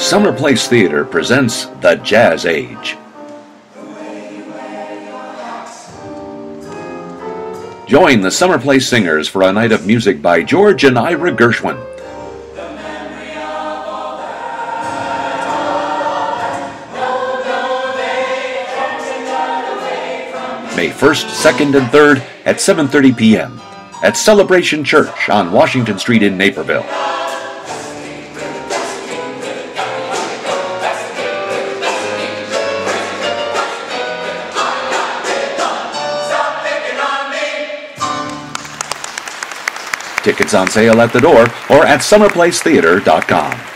Summer Place Theater presents The Jazz Age. Join the Summer Place Singers for a night of music by George and Ira Gershwin. May 1st, 2nd, and 3rd at 7:30 p.m. at Celebration Church on Washington Street in Naperville. Tickets on sale at the door or at summerplacetheatre.com.